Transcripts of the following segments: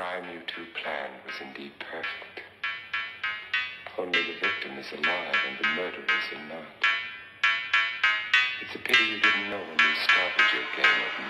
crime you two planned was indeed perfect. Only the victim is alive and the murderer is not. It's a pity you didn't know when you started your game of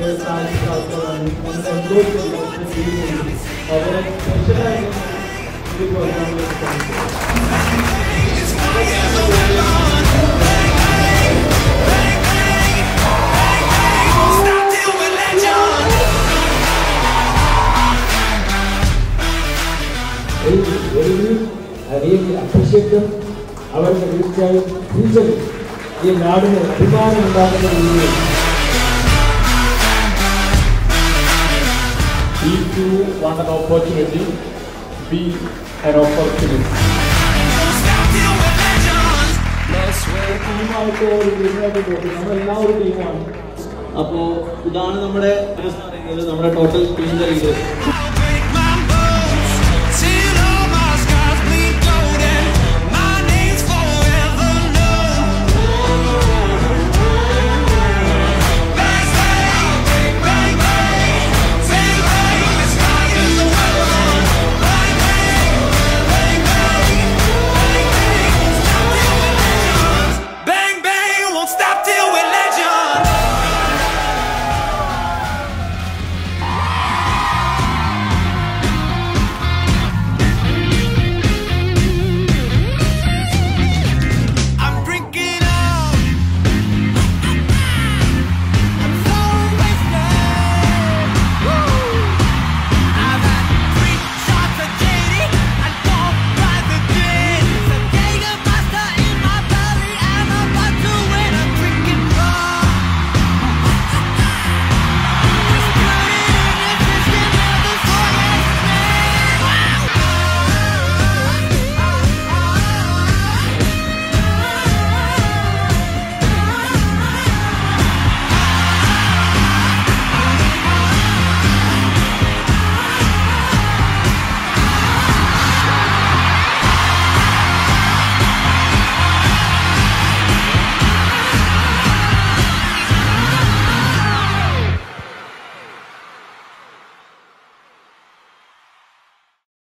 we go, here we go. When I'm gone, they'll remember me. Yeah, a dreamer with the fever to be great was all I ever want, was all I ever എല്ലാ അച്ഛൻ നമ്മൾ ഞങ്ങൾ ഓരോരുത്തരും സാധിക്കാത്തതാണ് നമ്മുടെ എന്തോ ചെയ്യുന്നുണ്ട് അവരെ സ്പെഷ്യലായിട്ട് ഇത് പ്രോഗ്രാമിലേക്ക് കാണിക്കുന്നത് Won't stop till we're legends. really appreciate them അവർക്ക് തീർച്ചയായും ഫ്യൂച്ചറിൽ ഈ നാടിന് അഭിമാനം ഉണ്ടാകുന്ന രീതിയിൽ B2 was an opportunity, B an opportunity. അപ്പോൾ ഇതാണ് നമ്മുടെ നമ്മുടെ ടോട്ടൽ ടീമിന്റെ ലീഡേഴ്സ്